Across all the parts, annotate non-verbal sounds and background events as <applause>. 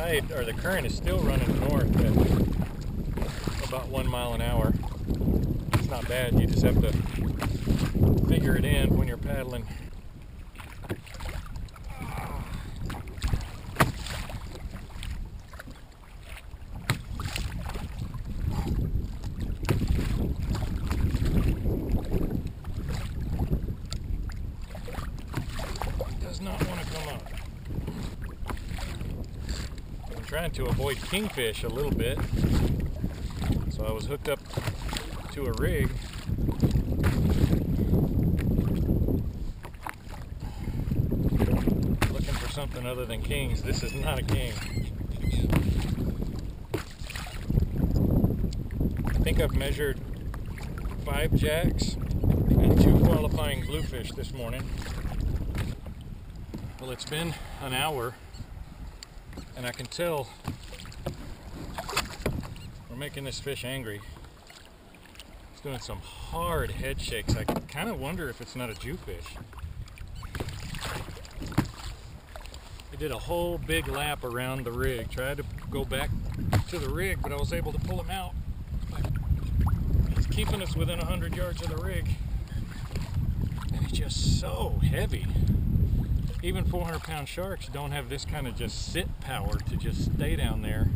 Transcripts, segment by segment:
tide or the current is still running north at about one mile an hour. It's not bad. You just have to figure it in when you're paddling. Does not want to come up. I'm trying to avoid kingfish a little bit. So I was hooked up to a rig looking for something other than kings. This is not a king. I think I've measured five jacks and two qualifying bluefish this morning. Well, it's been an hour and I can tell we're making this fish angry. It's doing some hard head shakes. I kind of wonder if it's not a jewfish. I did a whole big lap around the rig. Tried to go back to the rig, but I was able to pull him out. He's keeping us within 100 yards of the rig. And he's just so heavy. Even 400 pound sharks don't have this kind of just sit power to just stay down there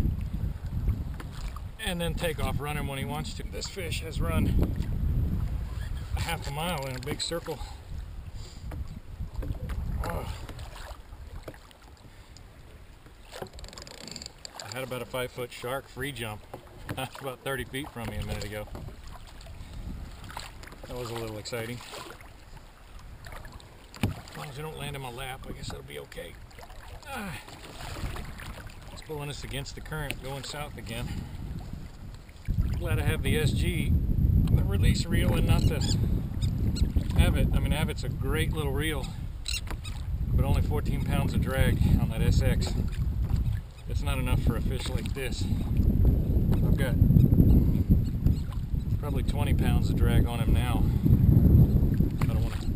and then take off running when he wants to. This fish has run a half a mile in a big circle. Oh. I had about a five foot shark free jump <laughs> about 30 feet from me a minute ago. That was a little exciting. Long as I don't land in my lap, I guess it'll be okay. Ah. It's pulling us against the current going south again. Glad I have the SG, the release reel, and not the Avet. I mean, Avet's a great little reel, but only 14 pounds of drag on that SX. It's not enough for a fish like this. I've got probably 20 pounds of drag on him now. I don't want to.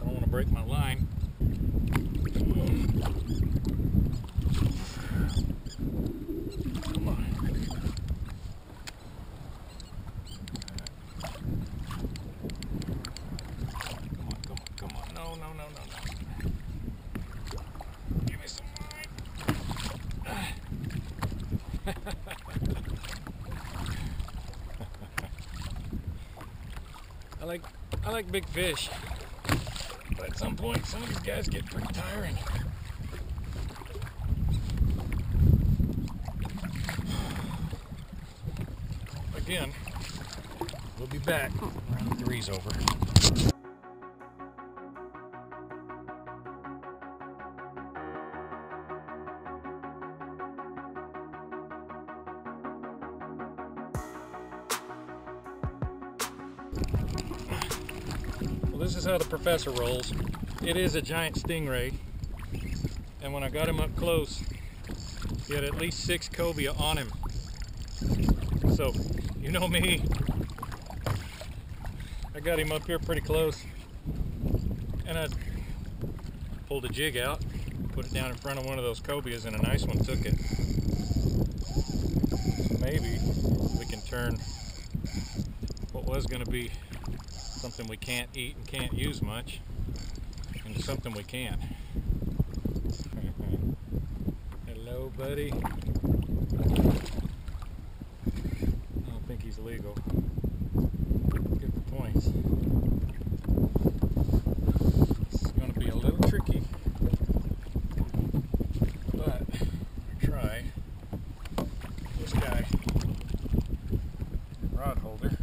I don't want to break my line. Come on. Come on, come on, come on. No, no, no, no, no. Give me some line. I like I like big fish. But at some point some of these guys get pretty tiring. Again, we'll be back around three's over. Well, this is how the professor rolls. It is a giant stingray. And when I got him up close, he had at least six cobia on him. So, you know me. I got him up here pretty close. And I pulled a jig out, put it down in front of one of those cobias, and a nice one took it. Maybe we can turn was going to be something we can't eat and can't use much into something we can. <laughs> Hello, buddy. I don't think he's legal. Get the points. It's going to be a little tricky, but I try. This guy, rod holder.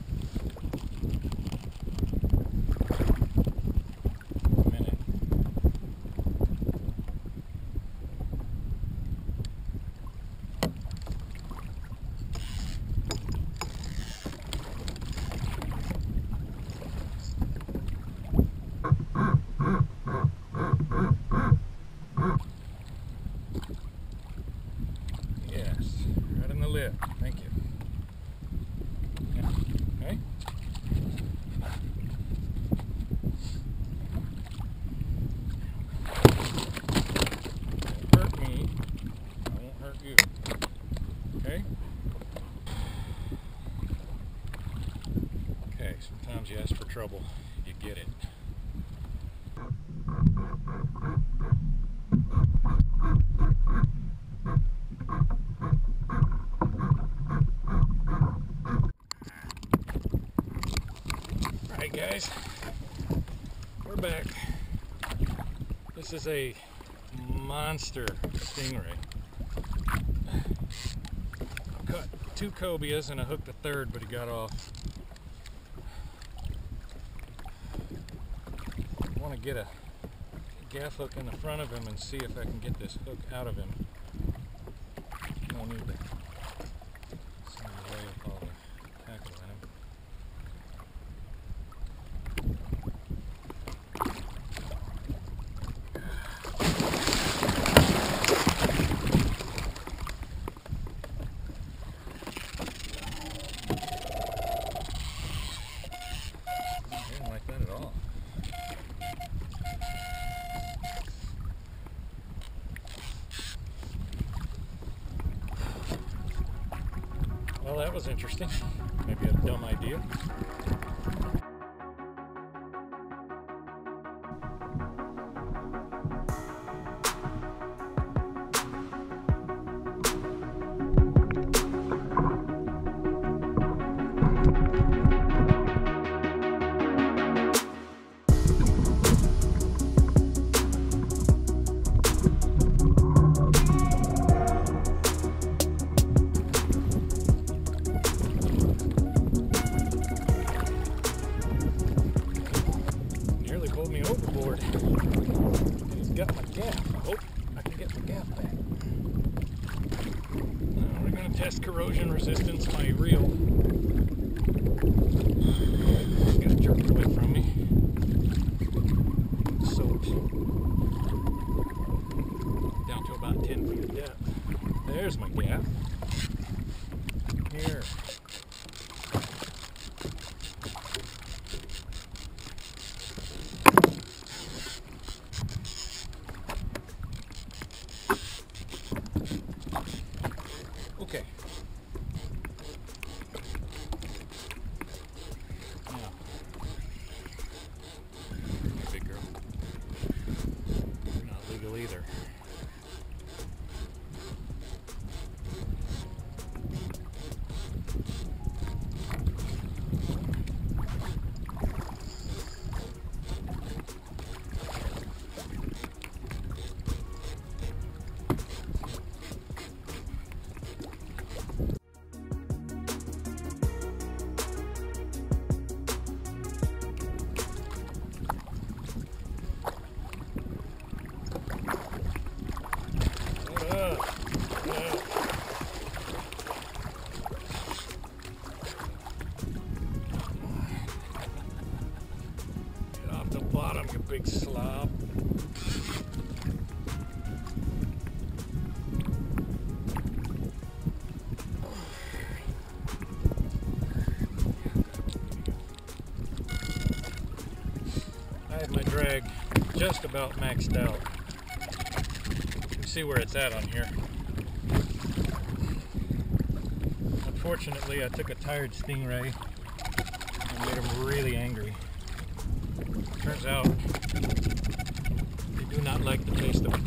for a minute. you ask for trouble, you get it. Alright guys, we're back. This is a monster stingray. I caught two cobias and I hooked a third, but he got off. Want to get a gaff hook in the front of him and see if I can get this hook out of him. No need to send the way up all the tackle in him. I didn't like that at all. Well, that was interesting. Maybe a dumb idea. There's my gaff. Just about maxed out. See where it's at on here. Unfortunately, I took a tired stingray and made him really angry. Turns out they do not like the taste of a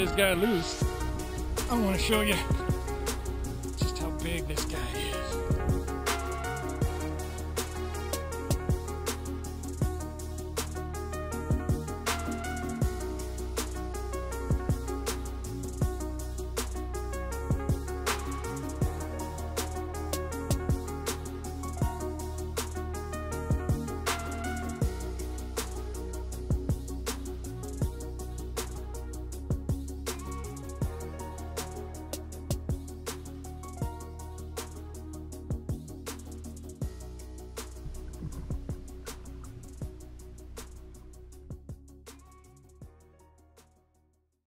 this guy loose, I want to show you just how big this guy is.